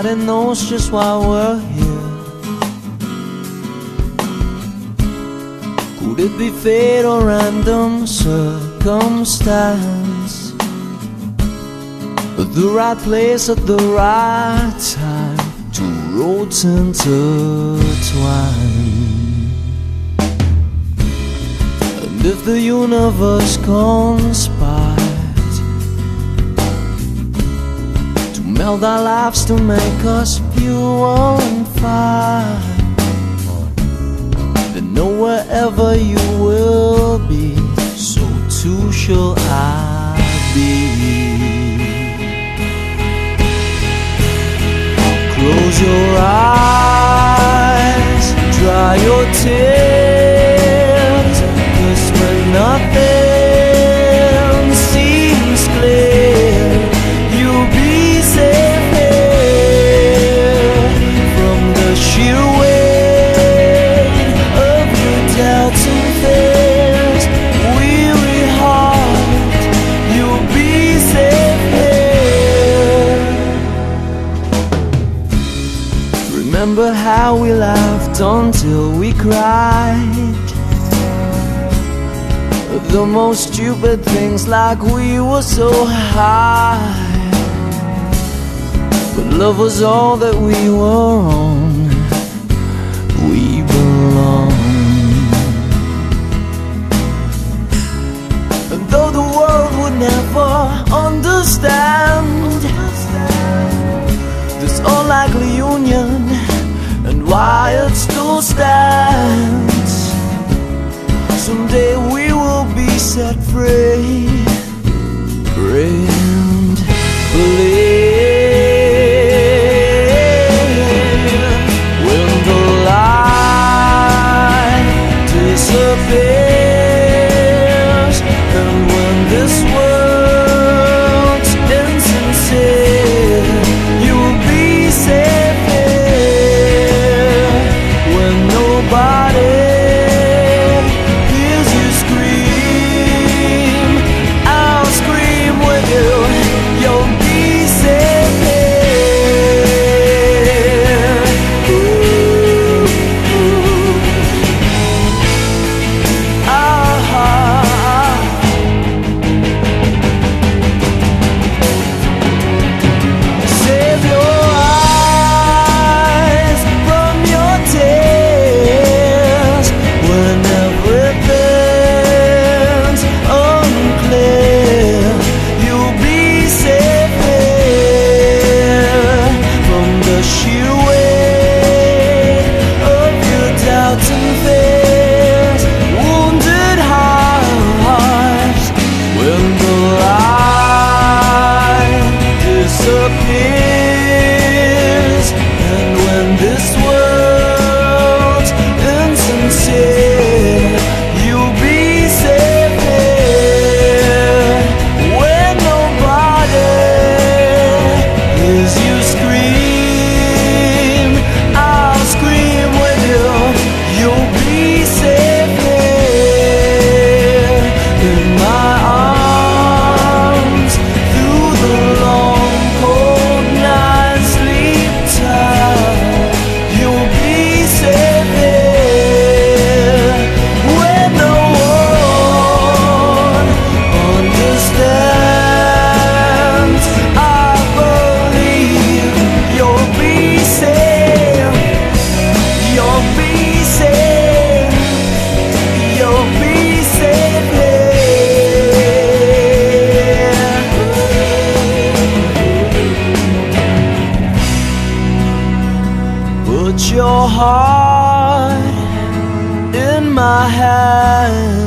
Nobody knows just why we're here. Could it be fate or random circumstance? At The right place at the right time, two roads intertwine. And if the universe conspired to meld our lives to make us pure and fine, then know wherever you will be, so too shall I be. Close your eyes, dry your tears, Remember how we laughed until we cried? The most stupid things like we were so high. But love was all that we were on. We belonged And though the world would never understand this unlikely union still stands. Someday we will be set free. And believe when the light disappears disappears ai